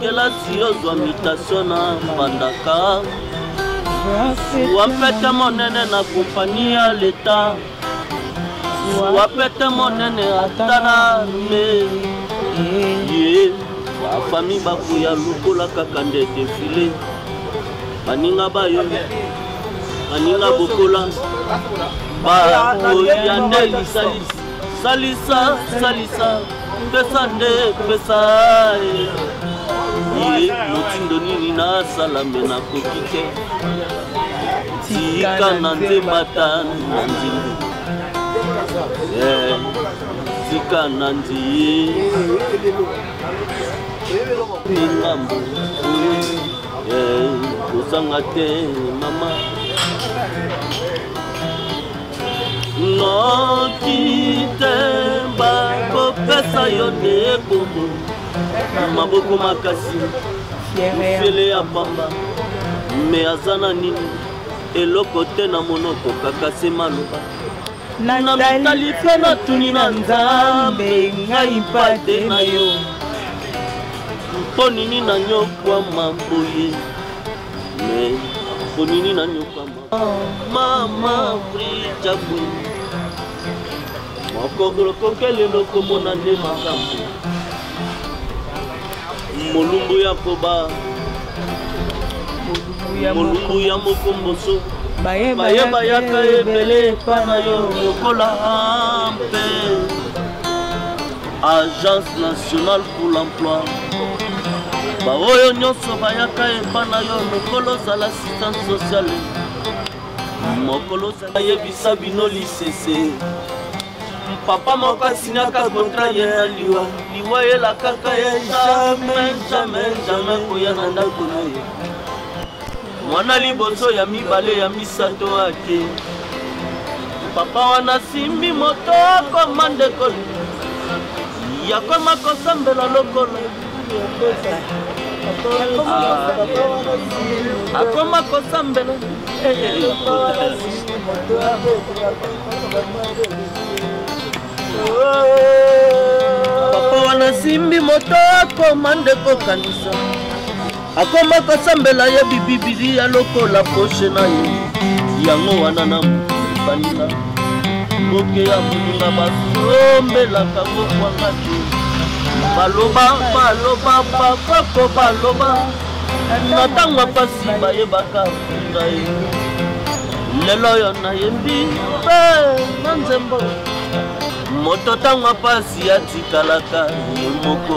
kelasi ozwa mutation na mbandaka wampete monene na kompani ya leta zuwa pete monene ata na mei ye bafami bakoya lokola kaka nde defile baninga bayo baninga bokola bakoya nde lisalisi salisa salisa pesa nde pesa ye motindo nini nasala me nakoki te tika na nzemata na nzembo eh, tika na nzie engambo eh, kozanga te mama noki te bakopesa yo te ekobo maboko makasi fiele ya pamba me aza na nini eloko te na monoko kaka se maloba namitali mpe natuni na nzambe ngai mpate na yo mpo nini nanyokwama boye me mpo nini nanyokwama Mama Brita Bwindi mokokolo kokelelo komona nde makambo molumbu ya koba molumbu ya mokomboso baye bayaka ebele epa na yo lokola ampe agence nationale pour l'emploi baoyo nyonso bayaka epa na yo lokolo ozala assistante sociale mokolo ayebisa bino lisese papa moko asinaka kontra ye ya liwa liwa elakaka ye jamais jamais jamais koya na ndako na ye mwana liboso ya mibale ya misato ake papa wana simbi moto akoma ndeko yakoma kosambela lokola akoma kosambela papa wana simbi moto akoma nde kokanisa akoma kosambela ye bibibilia lokola poshe na ye yango wana na baninga moke ya moninga basombelaka ngokwanga te baloba baloba bakoko baloba na ntango mpasi bayebaka na ye lelo oyo nayembi mpe na nzembo moto ntango mpasi atikalaka ye moko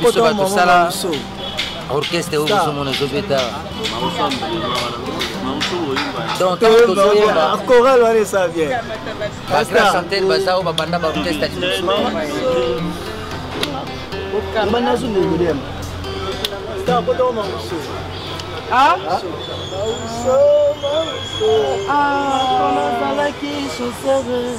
biso bato sala orchestre oyo bozomona ezobeta coral wana esa bien bagra chantel baza oyo babanda baorchestre Ah, ah, on a la qui se serre,